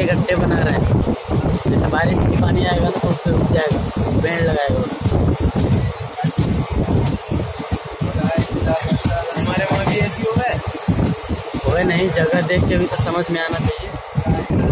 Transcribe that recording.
लिए गड्ढे बना रहा है। जैसे बारिश में पानी आएगा ना तो उस पर रुक जाएगा। पेड़ लगाएगा हमारे वहाँ भी ऐसी हो है नहीं जगह देख के भी तो समझ में आना चाहिए।